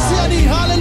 Let's the hallelujah.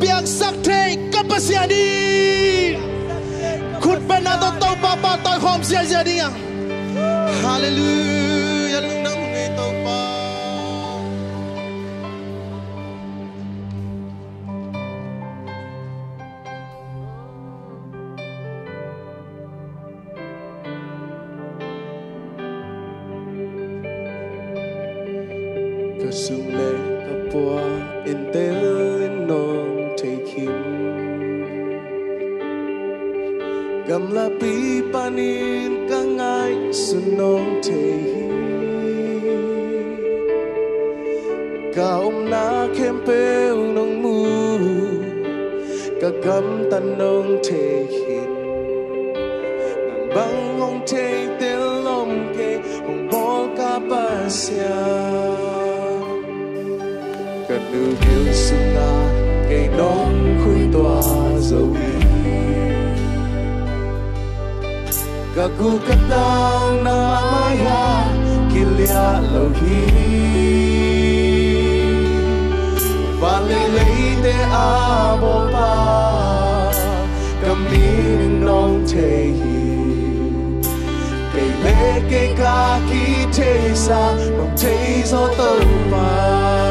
biang sakte kapasiadi khut bena to to papa to khom sia dia haleluya lung dang to papa sâu Kaku katang na maya kilya lohi Vale leite abopa Kamiling nong tehi Kay leke kaki tesa Nong teso tau maa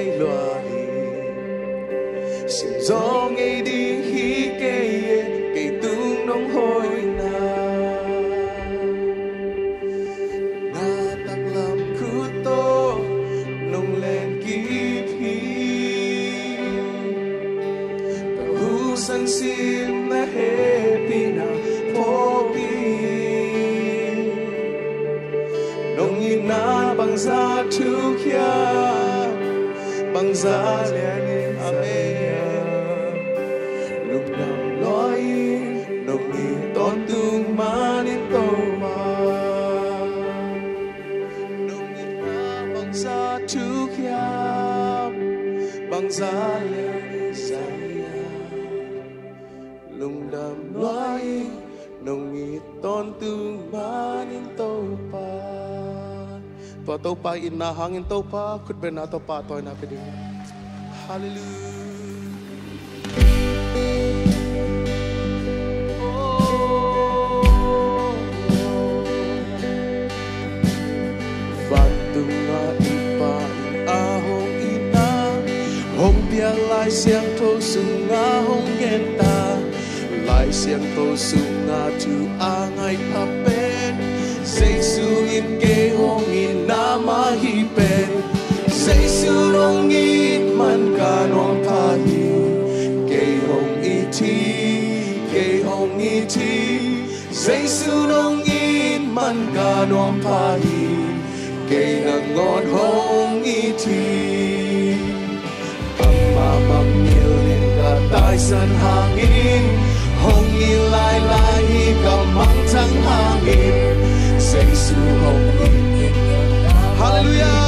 in sai loa e Sim dong e cây hi ke ye Ke tung nong hoi na Na tak làm ku to nong lên kip hi Ta hu san sim na happy na po pi nong na bằng za tu kya bang za le amen. Lúc nào lối nồng nghi tôn tương mà nên tàu mà. Nồng nghi ta bằng giá chú khiam bằng giá lệ saya lùng đàm lối nồng nghi tôn tương ma nên tô pa Tua tau pa ina hangin tau pa kut bena tau pa toy na pedi. Hallelujah. Vantunga ipa in ahong nga Hong pia lai siang to sunga hong genta Lai siang to sunga tu angai papen Say su in ke hong in nama hi pen Say su nong in man ka nong pa hi Ke hong iti Ke hong iti Say su nong in man ka nong pa hi Ke nang ngon hong iti Ang mamang nilin ka tay san hangin Hong ilay lai ka mang tang hangin Haleluya.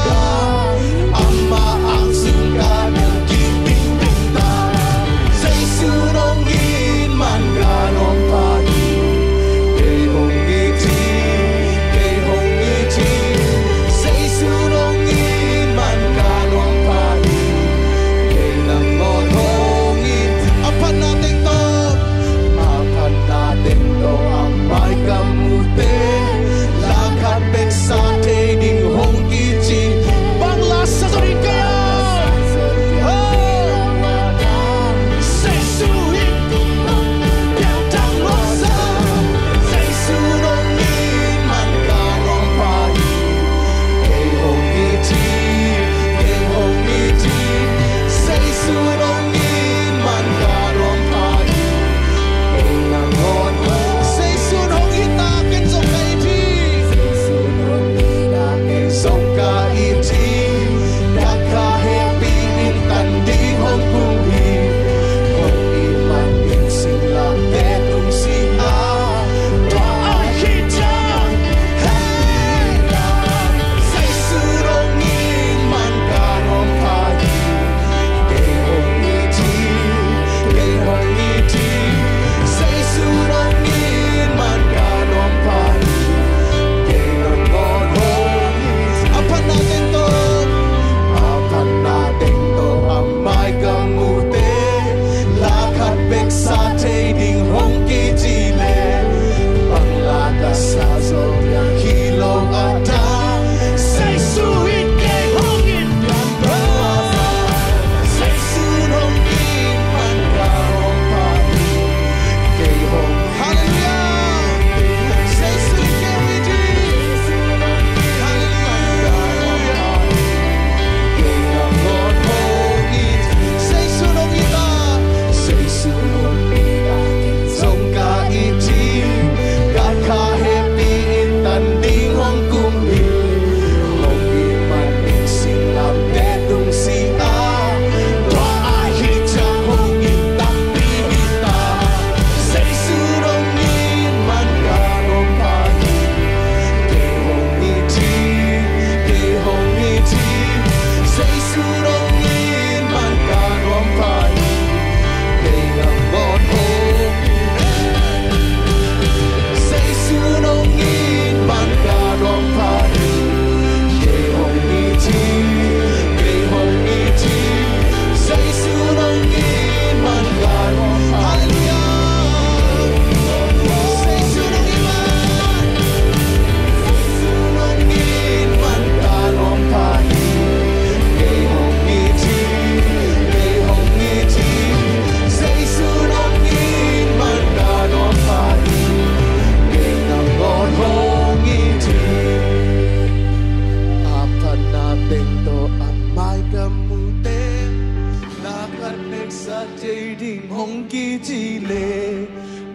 Dây ki chi le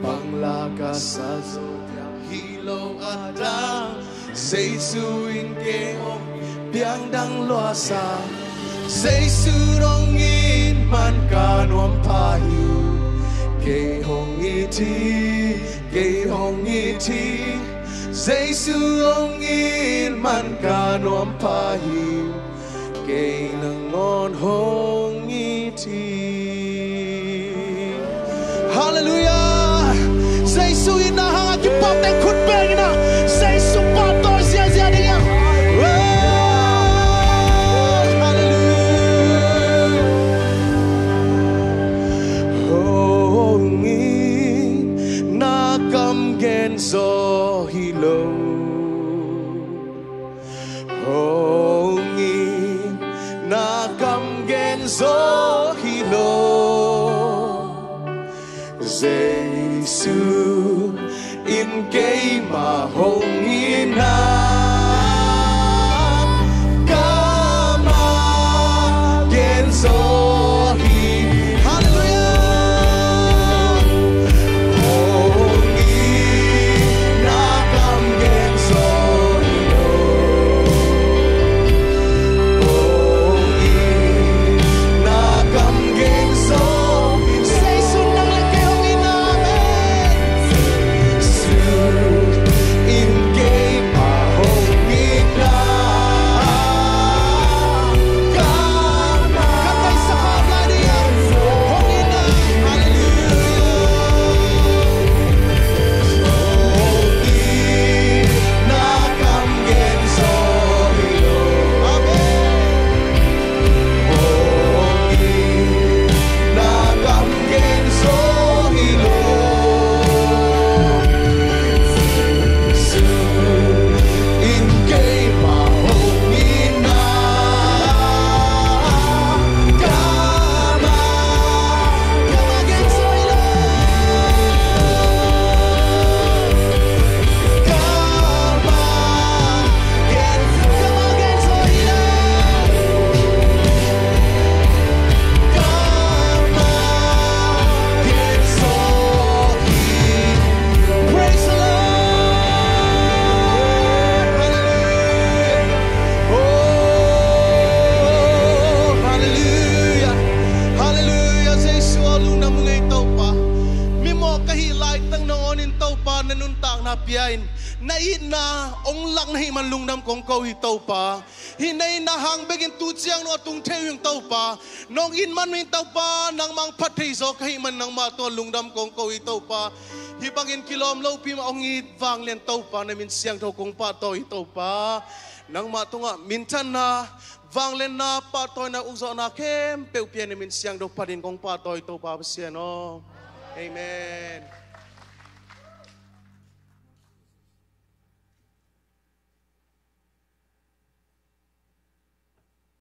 bằng la ca sa zo dia hi lo ada giê xu in ke hong biang dang loa sa. Giê xu dong in man ca nuam pa hiu. Ke hong i ti ke hong i ti giê xu ông in man ca nuam pa hiu. Ke nang ngon hong i ti Hallelujah. Giê xu in na hang at yung pop tayong kutbeng na giê xu pa to siya siya Hallelujah. Oh, Hong in na kam gen so hilo giê xu in cây mà hồng in na con lungnam hi kau pa. Hi hinay na hang begin tu chiang no tung theo yung tàu pa. Nong in man min tàu pa, nang mang patay so kahiman nang mato lungnam kong hi tàu pa. Hibangin kilom lo pi maong it vang len tàu pa na min siang taw kong pa to itaw pa. Nang mato min chan na vang len na pa to na uzo na kem peu pian na min siang do pa din kong pa to pa siya no. Amen.